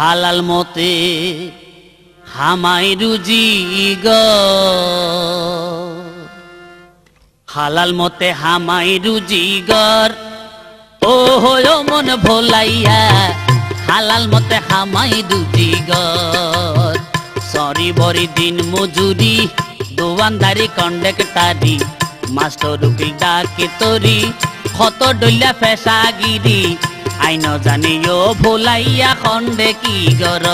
হালাল মতে হামাই রুজি গ। হালাল মতে হামাই রুজি গর ও হো মন ভোলাইয়া, হালাল মতে হামাই রুজি গর সরি বরি দিন মজুরি, দোয়ানদারি কন্ডাক্টারি মাস্টর উকিল ডাকে তরি কত ডইলা ফেসাগিরি আইন জানিও ভোলাইয়া খন্ডে কি গর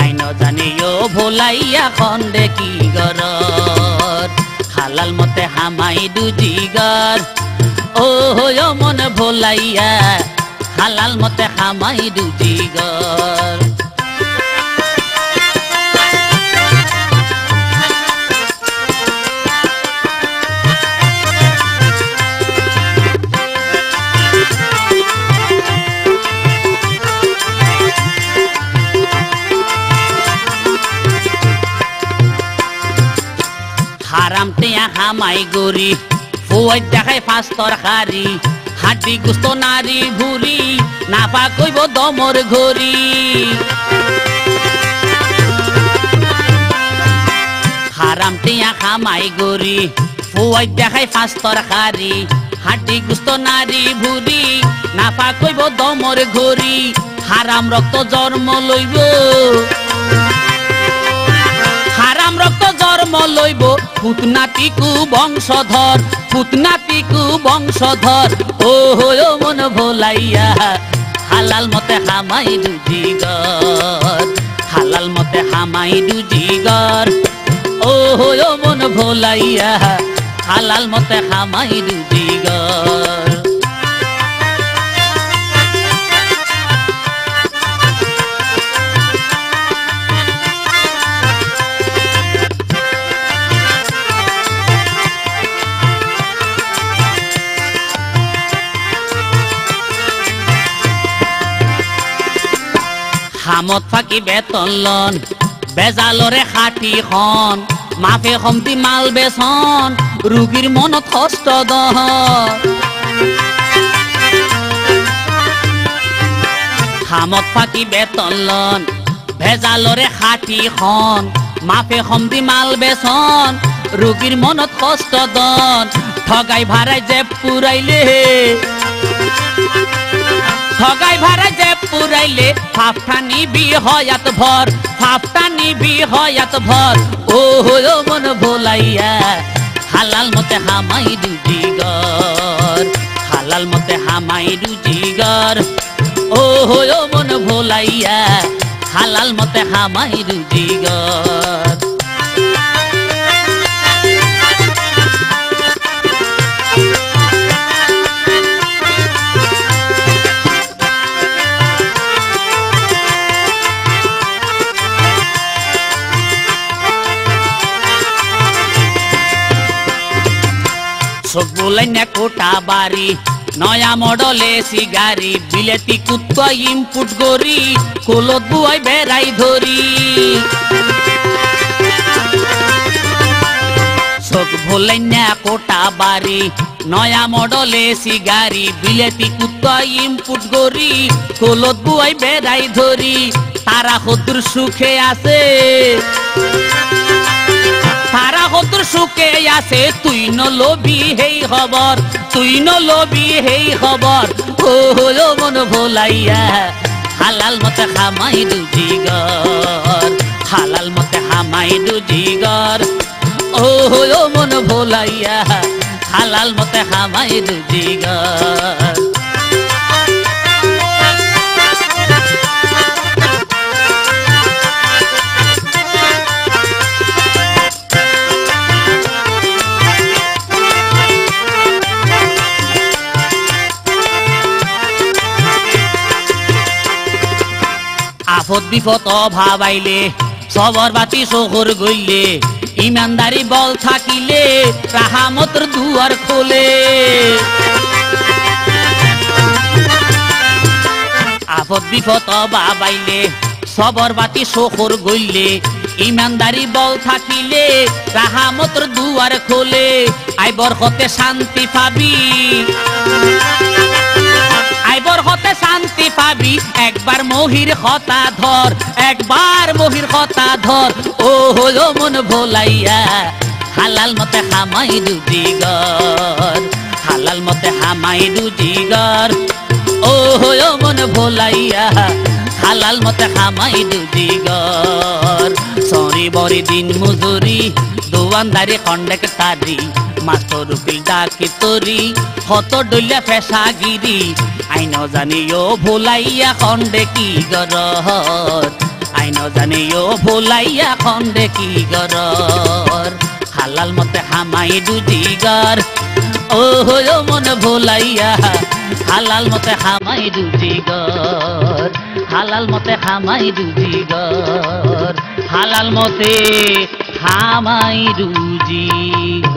আইন জানিও ভোলাইয়া খন্ডে কি গর হালাল মতে হামাই দুজিগর ও হয় মন ভোলাইয়া হালাল মতে হামাই দুজিগর হারাম টিয়া হামাই গরি। ফুয়াই দেখাই ফাঁস তরকারি, হাড্ডি গুস্ত নারী ভুরি, নাপা কইব দমর ঘড়ি। হারাম টিয়া হামাই গরি, ফুয়াই দেখাই ফাঁস তরকারি, হাড্ডি গুস্ত নারী ভুরি, নাপা কইব দমর ঘড়ি। হারাম রক্ত জন্ম লইব। লইব পুতনাতিকু বংশধর পুতনাতিকু বংশধর। ও হয় মন ভোলাইয়া, হালাল মতে হামাই দুজিগর হালাল মতে হামাই দুজিগর ও হয় মন ভোলাইয়া, হালাল মতে হামাই দুজিগর হামত ফাঁকি বেতন লন বেজালৰে খাটি খন মাফে কমতি মাল বেচন ৰোগীৰ মনত কষ্ট দহ। হামত ফাঁকি বেতন লন ভেজালৰে খাটি খন মাফে কমতি মাল বেচন ৰোগীৰ মনত কষ্ট দন ঠগাই ভাড়াই জেপ পুৰাইলে পুরাইলে হাফটা নিবি হয়াত ভর হাফটা নিবি হয়াত ভর। ও হো মন ভোলাইয়া, হালাল মতে হামাই দুজিগর হালাল মতে হামাই দুজিগর ও হো মন ভোলাইয়া, হালাল মতে হামাই দুজিগর চোখ বোলাই কোটা বাড়ি, নয়া মডেল এসি গাড়ি বিলেতি কুত্তা ইনপুট গরি কোলত বুয়াই বেড়াই ধরি। চোখ ভোলাই কোটা বাড়ি, নয়া মডেল এসি গাড়ি বিলেতি কুত্তা ইনপুট গরি কোলত বুয়াই বেড়াই ধরি। তারা হতুর সুখে আছে। সুখে আছে, তুই ন লবি হেই খবর। তুই ন লবি হেই খবর। ও হলো মন ভোলাইয়া, হালাল মতে খামাই দুজিগর হালাল মতে হামাই দুজিগর ও হলো মন ভোলাইয়া, হালাল মতে হামাই দুজিগর আফত বিপদ অভাব আইলে সবর বাতি শহর গইলে, ইমানদারি বল থাকিলে, রাহামতর দুয়ার খোলে। আফত বিপদ অভাব সবর বাতি শহর গইলে, ইমানদারি বল থাকিলে, রাহামতর দুয়ার খোলে। আইবর হতে শান্তি পাবি। হতে শান্তি পাবি। একবার মহির হতা ধর, একবার মহির হতা ধর। ও হলো মন ভোলাইয়া, হালাল মতে হামাই রুজিগর হালাল মতে হামাই রুজিগর ও হলো মন ভোলাইয়া হালাল মতে হামাই রুজিগর সরি বরি দিন মজুরি কন্ডেক তারি মাস্টর উকিল ডাকি তরি, হত ডলিয়া ফেসা গিরি আইন জানিও ভোলাইয়া খন্ডে কি গরর? আইন জানিও ভোলাইয়া খন্ডে কি গরর? হালাল মতে হামাই দুজিগর ও হো মন ভোলাইয়া, হালাল মতে হামাই দুজিগর হালাল মতে হামাই দুজিগর হালাল মতে হামাই রুজিগর